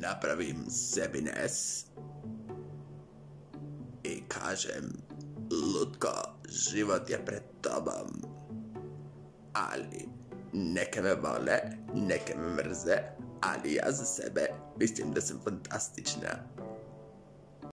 napravim sebi nes. I kažem lutko, život je pred tobom. Ali neke me vole, neke me mrze ali ja za sebe mislim da sam fantastična.